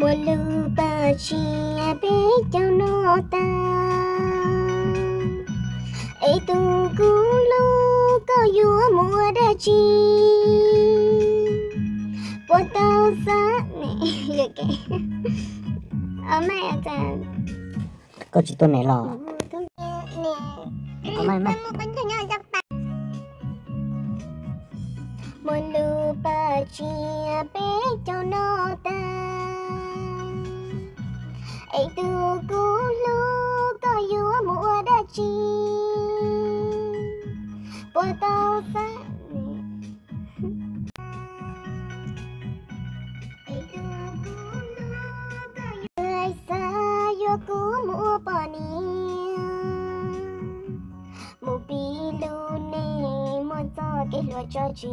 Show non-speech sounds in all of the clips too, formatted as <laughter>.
mùa lưu bà chi bé cháu nó ta. Ấy tu cú lu có vua mùa đã chi. Bố tao xa nè được kì ở mẹ ta có chỉ tôi này lò ở mày mày. Mùa lưu bà. Chi bé cháu nó ta ấy từ cú lu có vua mùa đã chi. Bố tao xa người xa yo cú mùa bỏ ni mù bi lu nè mò cho cái lúa cho chị.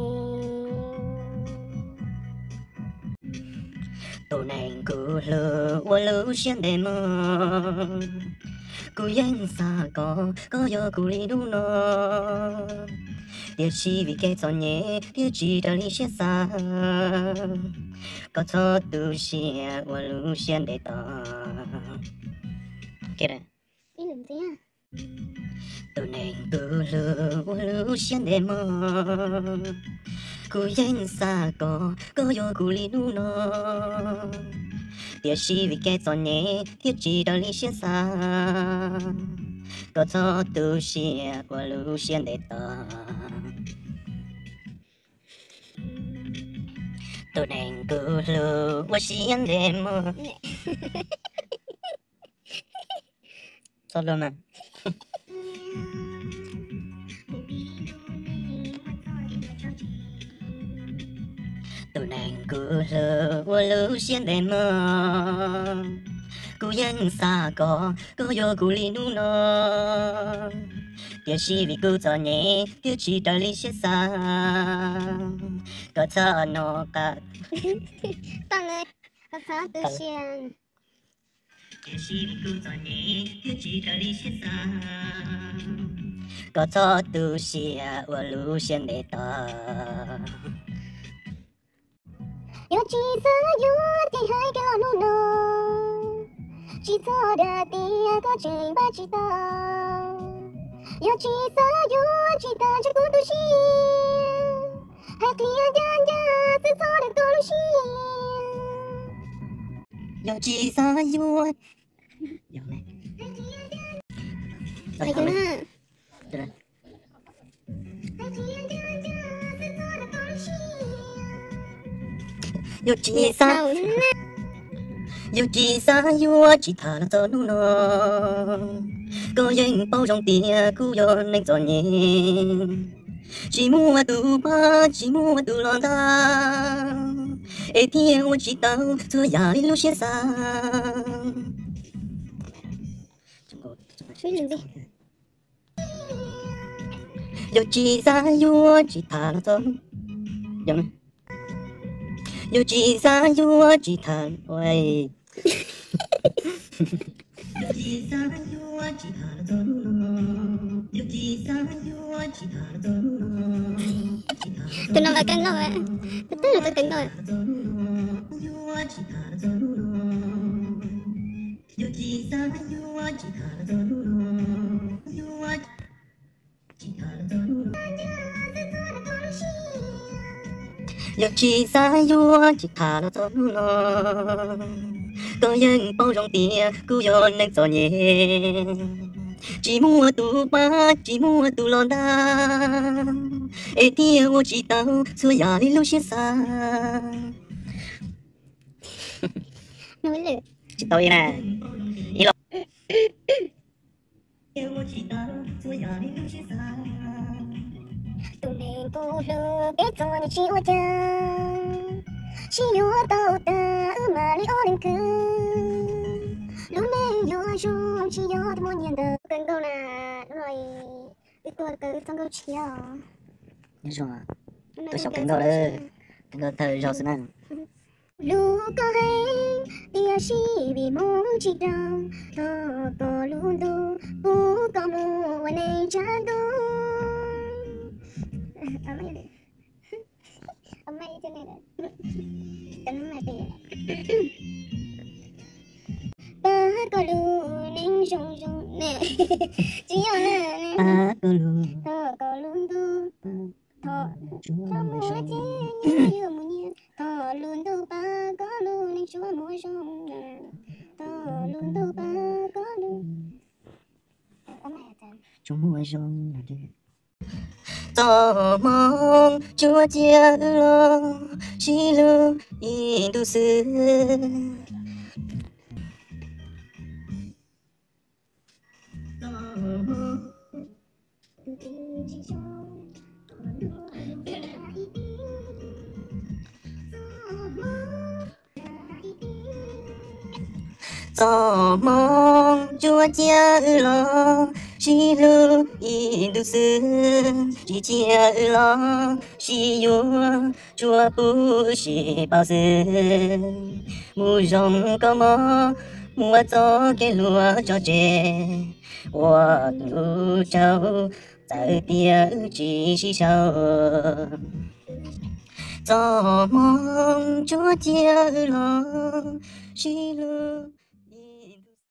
Tổ này cứ lơ qua lơ xiên đèn mơ cứ yên xa có có giờ cứ đi đủ nó điều chỉ vì cái cho nhẹ điều chỉ đã đi xe xa. Có cho tu xe qua lơ xiên để ta cái này đi làm gì à? Tổ này cứ lơ qua lơ xiên đèn mơ cứ yên xa có có giờ cứ đi đủ nó điều chỉ vì cái cho nhẹ điều chỉ đã đi xe xa có cho tu xe qua lơ xiên để ta tôi đang cứ lơ qua xiên đèn mơ sao cứ lơ qua lơ xiên đèn mơ cô yên xa có có yo cô li nu nó điều chỉ vì cô cho nhẹ điều chỉ đời li xe xa có cho nó cả tăng ơi có sao tự Tăng. nhiên điều chỉ vì cô cho nhẹ điều chỉ đời li xe xa có cho tu xe qua lũ xiên để ta yo chỉ sa yo thì hai cái lon nu no chỉ cho đã thì có chuyện ba chỉ ta yo chỉ sa yo chỉ ta chỉ có tu chi hai thì ya ya tự cho được tu chi Yo chỉ xa Yo chỉ xa sao Yo chỉ xa yo chỉ thả nó cho nó nó Có yên bao trong tia cú yo nên cho nhẹ chỉ mua tu ba chỉ mua tu lon ta ê thiên我知道这压力路线上 biết làm gì yo chỉ ra yo chỉ Thả nó cái chỉ chỉ nó tôi nói cái tôi tôi tính rồi Yo chỉ ra yo chỉ thả nó cho nó Có những bao trong tia cú yo nên cho nhẹ chỉ mua tu ba chỉ mua tu lon da ê tia wo chỉ tao xua ya đi lâu xia xa nói lửa chỉ tao nè ý lo tụi này cô lừa biết rồi. <laughs> Chỉ ô chân chỉ yêu tao ta mà đi ô lên cứ lúc này yêu chung chỉ yêu tôi muốn nhận được cần câu là rồi cái tôi cứ trong câu nhớ rồi tôi sắp cánh gọi đấy cánh gọi thời rồi xin ăn. Lúc có hay tia chỉ vì muốn chỉ đâu to có luôn tu bố có này cha tu ở 중요한 아걸로 걸음도 더 너무하지 유무니 더 룬도 바걸로는 좋아 모셔 더 룬도 바걸로 chúng mua rong là được. Tò mong chúa chia lo chỉ lưu in tu sư 做梦まん、了ょ路一路うら、しる、いんど不是ちやうら、しよ、ちょわぷ、し、ぱす。むじょん、がま、もあ、ぞー、け、了わ、ち、